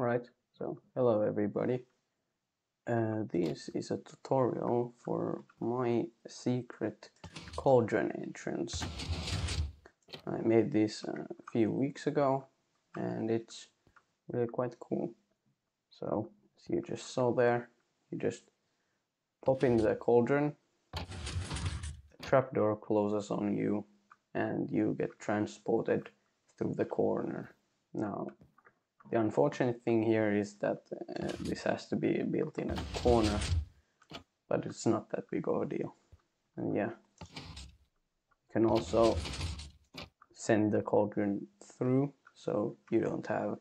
Right, so hello everybody. Uh, this is a tutorial for my secret cauldron entrance. I made this a few weeks ago and it's really quite cool. So, as you just saw there, you just pop in the cauldron, the trapdoor closes on you and you get transported through the corner. Now, the unfortunate thing here is that uh, this has to be built in a corner, but it's not that big of a deal. And yeah, you can also send the cauldron through, so you don't have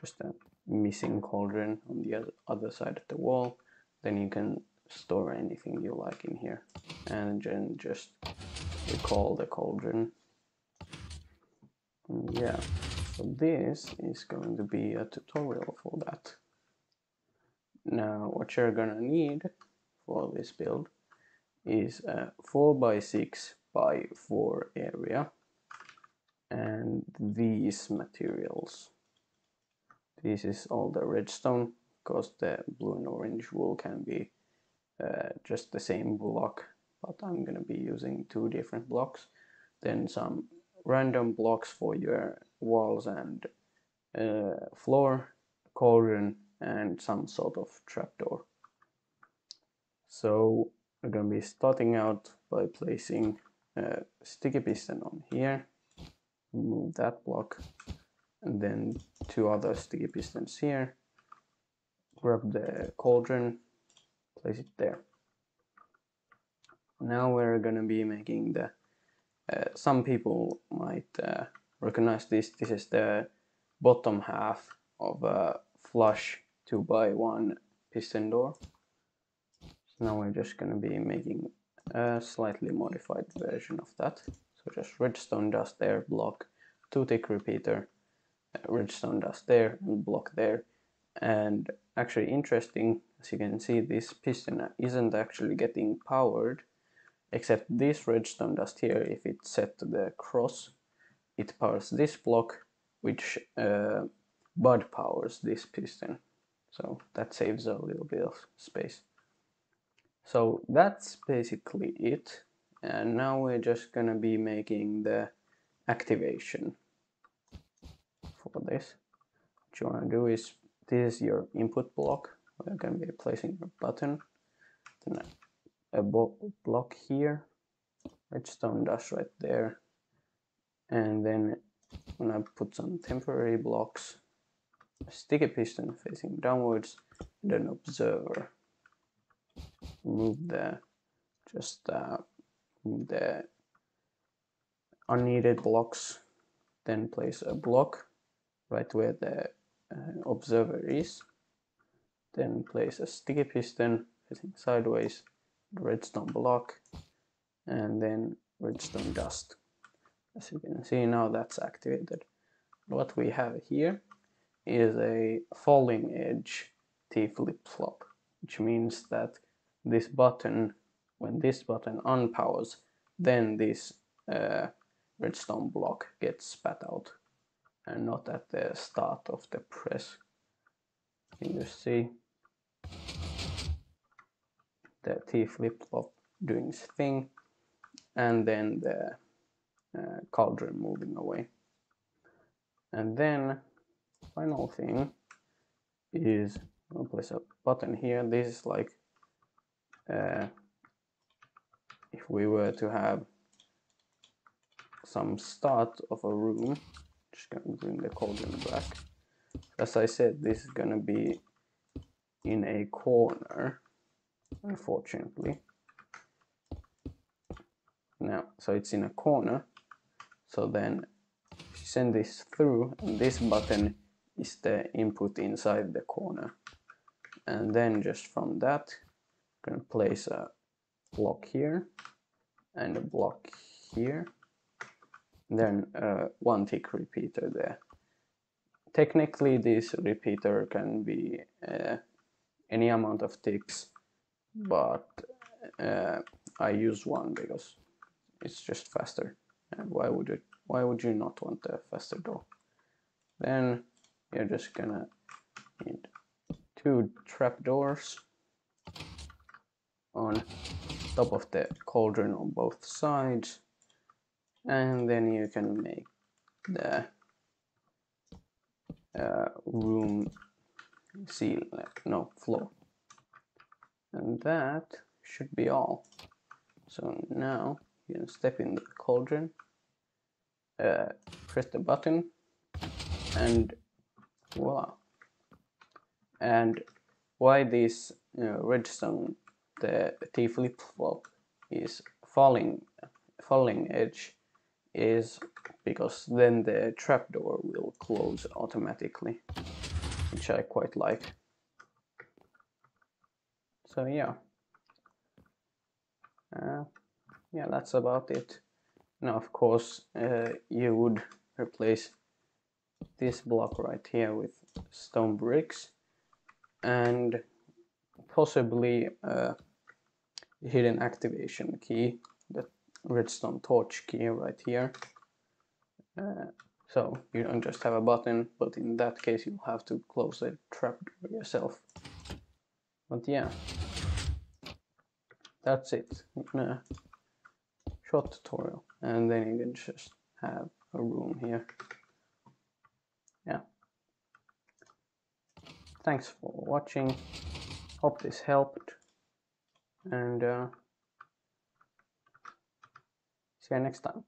just a missing cauldron on the other side of the wall. Then you can store anything you like in here, and then just recall the cauldron. And yeah. So this is going to be a tutorial for that. Now what you're gonna need for this build is a 4x6 by 4 area and these materials. This is all the redstone because the blue and orange wool can be uh, just the same block but I'm gonna be using two different blocks then some random blocks for your walls and uh, floor, cauldron, and some sort of trapdoor. So we're going to be starting out by placing a sticky piston on here, move that block, and then two other sticky pistons here, grab the cauldron, place it there. Now we're going to be making the some people might uh, recognize this. This is the bottom half of a flush 2x1 piston door. So now we're just going to be making a slightly modified version of that. So just redstone dust there, block, 2 tick repeater, uh, redstone dust there, and block there. And actually interesting, as you can see, this piston isn't actually getting powered except this redstone dust here, if it's set to the cross, it powers this block, which uh, bud powers this piston. So that saves a little bit of space. So that's basically it. And now we're just gonna be making the activation for this. What you wanna do is, this is your input block. We're gonna be placing a button. Then a block here, redstone dust right there, and then when I put some temporary blocks, a sticky piston facing downwards, and an observer. Move the just uh, the unneeded blocks, then place a block right where the uh, observer is, then place a sticky piston facing sideways redstone block and then redstone dust. As you can see now that's activated. What we have here is a falling edge T flip-flop, which means that this button, when this button unpowers, then this uh, redstone block gets spat out and not at the start of the press. You can just see the T flip-flop doing its thing and then the uh, cauldron moving away. And then final thing is I'll place a button here. This is like uh, if we were to have some start of a room, just gonna bring the cauldron back. As I said, this is gonna be in a corner unfortunately. Now, so it's in a corner. So then send this through and this button is the input inside the corner. And then just from that, gonna place a block here and a block here. Then uh, one tick repeater there. Technically, this repeater can be uh, any amount of ticks but uh, I use one because it's just faster. And why would it? Why would you not want a faster door? Then you're just gonna need two trapdoors on top of the cauldron on both sides and then you can make the uh, room ceiling no floor and that should be all. So now you can step in the cauldron uh, press the button and voila. And why this uh, redstone the T-flip flop is falling falling edge is because then the trapdoor will close automatically which I quite like so yeah. Uh, yeah that's about it. Now of course uh, you would replace this block right here with stone bricks and possibly a hidden activation key the redstone torch key right here. Uh, so you don't just have a button but in that case you'll have to close the trapdoor yourself. But yeah that's it. A short tutorial and then you can just have a room here. Yeah. Thanks for watching. Hope this helped. And uh, see you next time